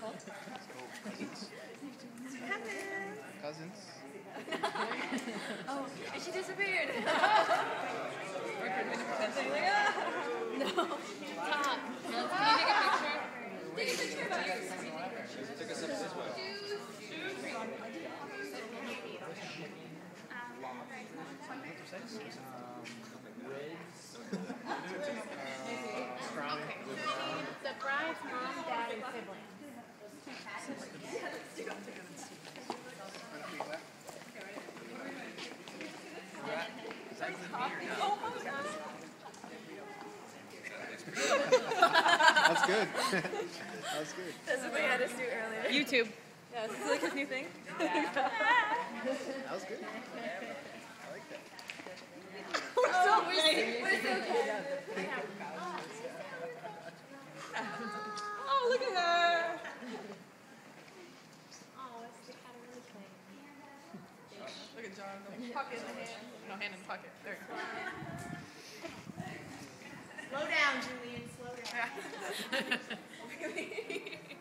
Haunted. Cousins. Oh, and she disappeared. and siblings. That's good. That's good. That's what we had us do earlier. YouTube. Yeah, this is like his new thing. That was good. I like that. so weird. Oh, John. Pocket in the hand. No, hand in the pocket. There you go. Slow down, Julian. Slow down.